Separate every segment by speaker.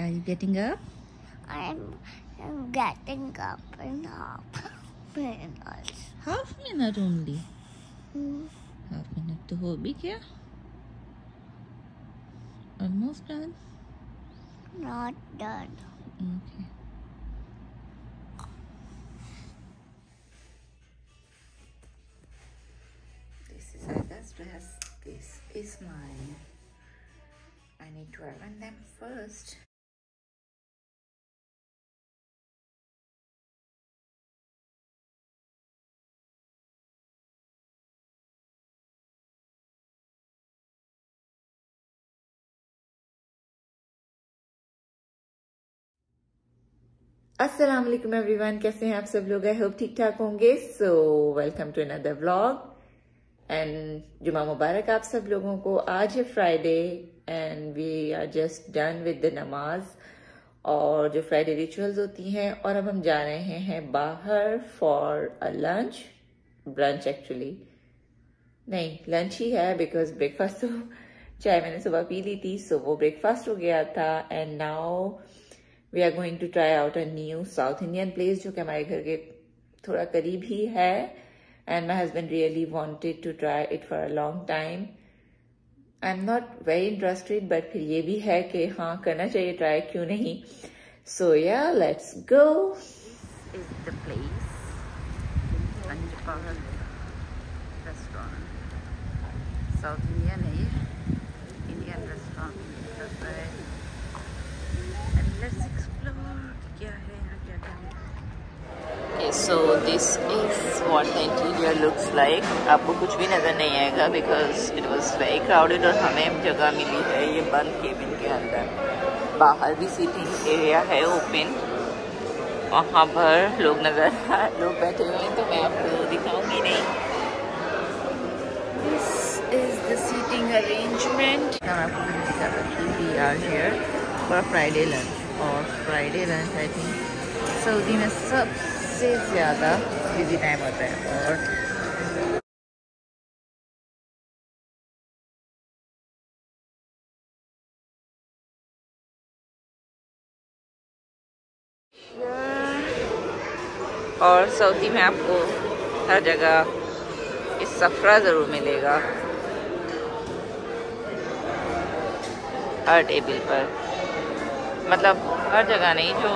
Speaker 1: Are you getting up?
Speaker 2: I'm, I'm getting up in half minutes.
Speaker 1: Half minute only?
Speaker 2: Mm.
Speaker 1: Half minute to ho be here. Almost done?
Speaker 2: Not done.
Speaker 1: Okay. This is my, dress. This is mine. I need to iron them first. अस्सलाम वालेकुम everyone कैसे हैं आप सब लोग? I hope ठीक ठाक होंगे. So welcome to another vlog and जुमा मुबारक आप सब लोगों को. आज है Friday and we are just done with the नमाज़ और जो फ्राइडे रिचुअल्स होती हैं, और अब हम जा रहे हैं बाहर for a lunch brunch actually नहीं लंच ही है बिकॉज़ ब्रेकफास्ट तो चाय मैंने सुबह पी ली थी सो वो ब्रेकफास्ट हो गया था. And now we are going to try out a new south Indian place जो कि हमारे घर के थोड़ा करीब ही है। And my husband really wanted to try it for a long time I am not very interested but फिर ये भी है कि हाँ करना चाहिए ट्राई क्यों नहीं? So yeah let's go is the place restaurant south Indian है ये इंडियन रेस्टोरेंट let's explore क्या है यहाँ क्या क्या है okay, so is is what the interior looks like. आपको कुछ भी नज़र नहीं आएगा because it was very crowded और हमें जगह मिली है ये बंद केबिन के अंदर। बाहर भी सीटिंग एरिया है ओपन वहाँ पर लोग नज़र लोग बैठे हुए हैं तो मैं आपको दिखाऊँगी नहीं। This is the seating arrangement मैं आपको दिखा सकती we are here for Friday lunch और Friday lunch I think Saudi में सबसे ज़्यादा बिज़ी टाइम होता है और और सऊदी में आपको हर जगह इस सफ़रा ज़रूर मिलेगा। हर टेबल पर। मतलब हर जगह नहीं, जो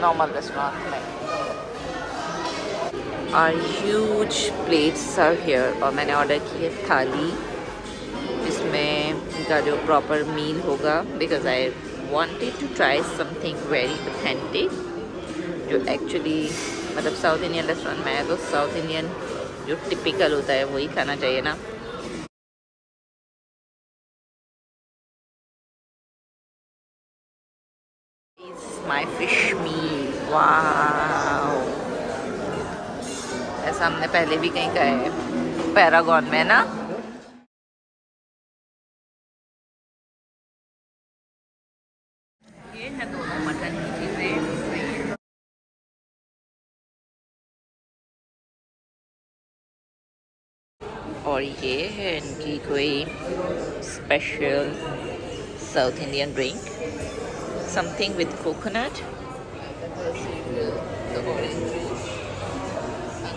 Speaker 1: नॉर्मल रेस्टोरेंट में। Are huge plates serve here और मैंने ऑर्डर की है थाली, जिसमें का जो प्रॉपर मील होगा because I wanted to try something very authentic जो एक्चुअली मतलब साउथ इंडियन रेस्टोरेंट में है तो साउथ इंडियन जो टिपिकल होता है, वही खाना चाहिए ना। माई फ़िश मील वाओ ऐसा हमने पहले भी कहीं कहा है। पैरागॉन में ना? ये है दोनों मटन की चीज़ें और ये है इनकी कोई special south Indian drink something with coconut.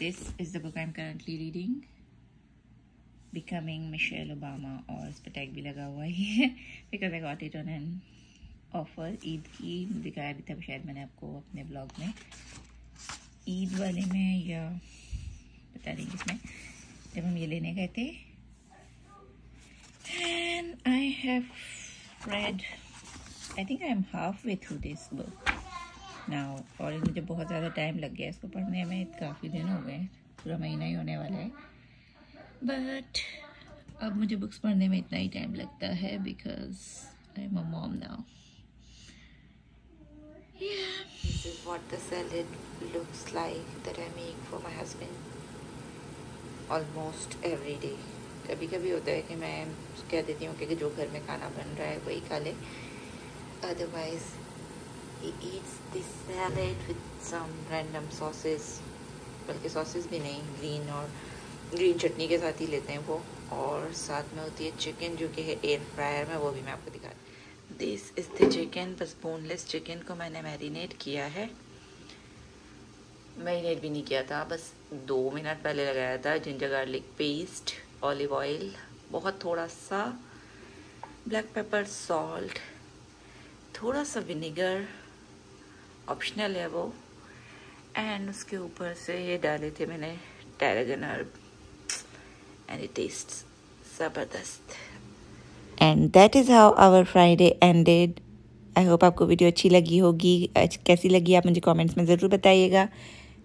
Speaker 1: this is the book I'm currently reading Becoming Michelle Obama और इस पर टैग भी लगा हुआ ही है because I got it on an offer Eid की दिखाया भी था शायद मैंने आपको अपने ब्लॉग में ईद वाले में या पता नहीं किसमें जब हम ये लेने गए थे and I have read I think I'm halfway through this book now और मुझे बहुत ज़्यादा टाइम लग गया इसको पढ़ने में। काफ़ी दिन हो गए पूरा महीना ही होने वाला है। बट अब मुझे बुक्स पढ़ने में इतना ही टाइम लगता है because I am a mom now This is what the salad looks like that I make for my husband almost every day. कभी कभी होता है कि मैं कह देती हूँ कि जो घर में खाना बन रहा है वही खा ले। Otherwise he eats this salad with some random sauces, बल्कि सॉसेस भी नहीं ग्रीन और ग्रीन चटनी के साथ ही लेते हैं वो, और साथ में होती है चिकन जो कि है एयर फ्रायर में, वो भी मैं आपको दिखा दिस इज़ द चिकन बस बोनलेस चिकन को मैंने मैरिनेट किया है। मैरिनेट भी नहीं किया था, बस दो मिनट पहले लगाया था ginger garlic paste olive oil बहुत थोड़ा सा ब्लैक पेपर सॉल्ट थोड़ा सा विनेगर ऑप्शनल है वो एंड उसके ऊपर से ये डाले थे मैंने tarragon herb and it taste ज़बरदस्त। And that is how our Friday ended I hope आपको वीडियो अच्छी लगी होगी। कैसी लगी आप मुझे कमेंट्स में ज़रूर बताइएगा।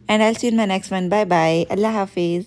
Speaker 1: And I see in my next one bye bye अल्लाह हाफिज़।